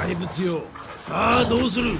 怪物よ。さあどうする？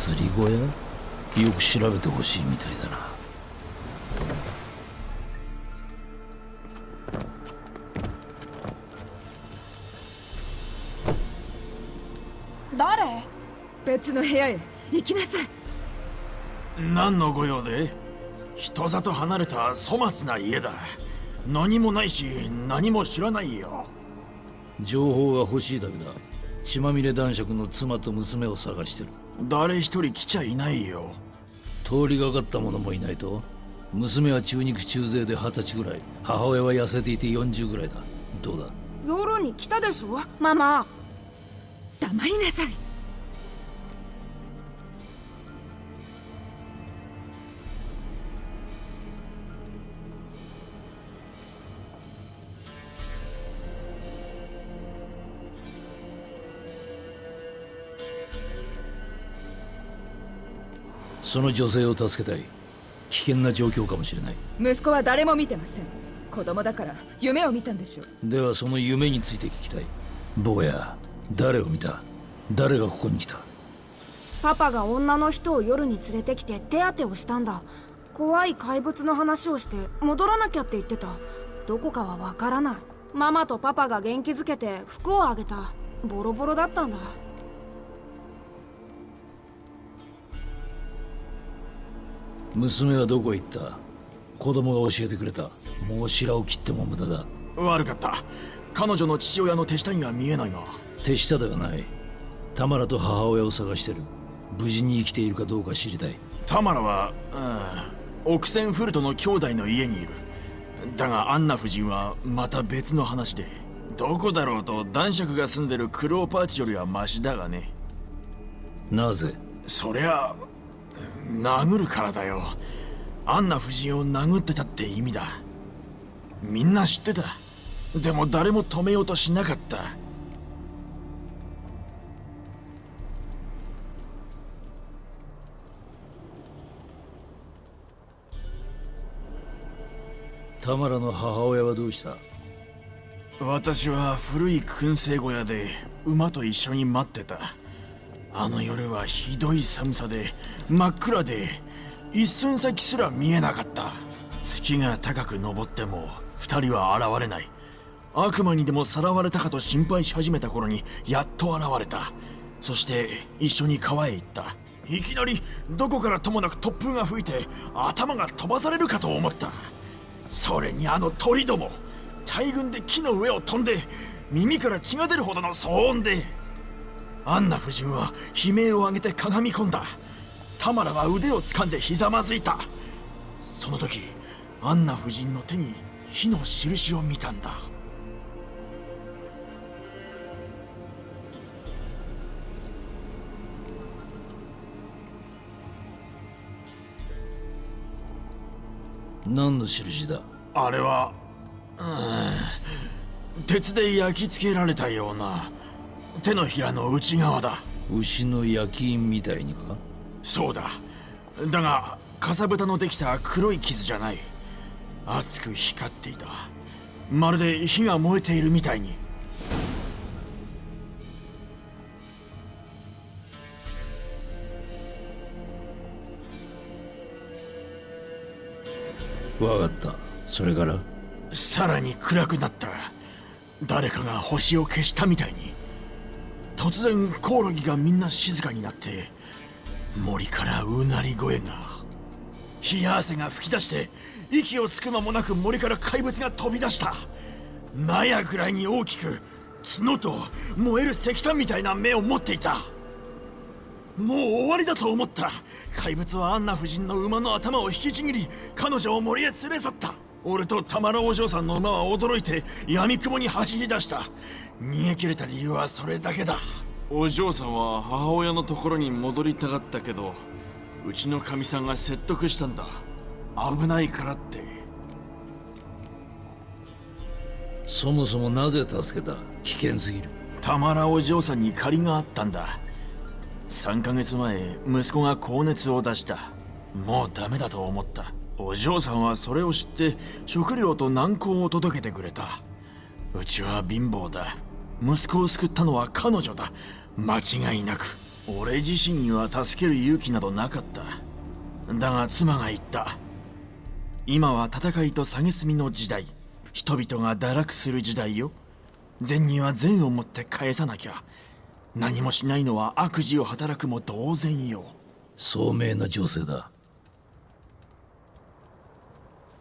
釣り小屋？よく調べてほしいみたいだな。誰？別の部屋へ。行きなさい。何の御用で？人里離れた粗末な家だ。何もないし何も知らないよ。情報が欲しいだけだ。血まみれ男爵の妻と娘を探してる誰一人来ちゃいないよ。通りがかった者もいないと娘は中肉中背で二十歳ぐらい母親は痩せていて40ぐらいだ。どうだ？夜に来たでしょ？ママ。黙りなさいその女性を助けたい。危険な状況かもしれない。息子は誰も見てません。子供だから夢を見たんでしょう。ではその夢について聞きたい。坊や誰を見た？誰がここに来た？パパが女の人を夜に連れてきて手当てをしたんだ。怖い怪物の話をして戻らなきゃって言ってた。どこかはわからない。ママとパパが元気づけて服をあげた。ボロボロだったんだ娘はどこへ行った？子供が教えてくれた。もう白を切っても無駄だ。悪かった。彼女の父親の手下には見えないが手下ではない。タマラと母親を探してる。無事に生きているかどうか知りたい。タマラは、うん、オクセンフルトの兄弟の家にいる。だがアンナ夫人はまた別の話でどこだろうと男爵が住んでるクローパーチよりはマシだがね。なぜ？そりゃ殴るからだよ。アンナ夫人を殴ってたって意味だ。みんな知ってた。でも誰も止めようとしなかった。タマラの母親はどうした？私は古い燻製小屋で馬と一緒に待ってたあの夜はひどい寒さで真っ暗で一寸先すら見えなかった。月が高く昇っても二人は現れない。悪魔にでもさらわれたかと心配し始めた頃にやっと現れた。そして一緒に川へ行った。いきなりどこからともなく突風が吹いて頭が飛ばされるかと思った。それにあの鳥ども大群で木の上を飛んで耳から血が出るほどの騒音でアンナ夫人は悲鳴を上げてかがみ込んだ。タマラは腕を掴んでひざまずいた。その時アンナ夫人の手に火の印を見たんだ。何の印だ？あれはうん鉄で焼き付けられたような手のひらの内側だ。牛の焼き印みたいにか？そうだ。だがかさぶたのできた黒い傷じゃない。熱く光っていた。まるで火が燃えているみたいに。わかった。それから？さらに暗くなった。誰かが星を消したみたいに突然コオロギがみんな静かになって森からうなり声が冷や汗が噴き出して息をつく間もなく森から怪物が飛び出した。納屋ぐらいに大きく角と燃える石炭みたいな目を持っていた。もう終わりだと思った。怪物はアンナ夫人の馬の頭を引きちぎり彼女を森へ連れ去った。俺とタマラお嬢さんの馬は驚いて闇雲に走り出した。逃げ切れた理由はそれだけだ。お嬢さんは母親のところに戻りたかったけどうちのかみさんが説得したんだ。危ないからって。そもそもなぜ助けた？危険すぎる。タマラお嬢さんに借りがあったんだ。3ヶ月前息子が高熱を出した。もうダメだと思ったお嬢さんはそれを知って食料と軟膏を届けてくれた。うちは貧乏だ。息子を救ったのは彼女だ。間違いなく。俺自身には助ける勇気などなかった。だが妻が言った。今は戦いと蔑みの時代。人々が堕落する時代よ。善人は善をもって返さなきゃ。何もしないのは悪事を働くも同然よ。聡明な女性だ。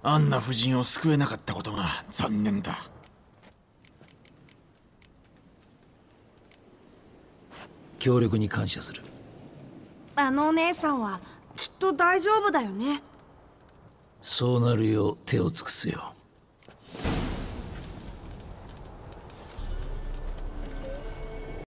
アンナ夫人を救えなかったことが残念だ。協力に感謝する。あのお姉さんはきっと大丈夫だよね。そうなるよう手を尽くすよ